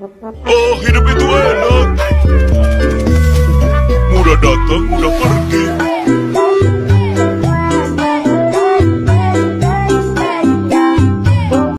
Oh, hidup itu enak. Mudah datang, mudah pergi.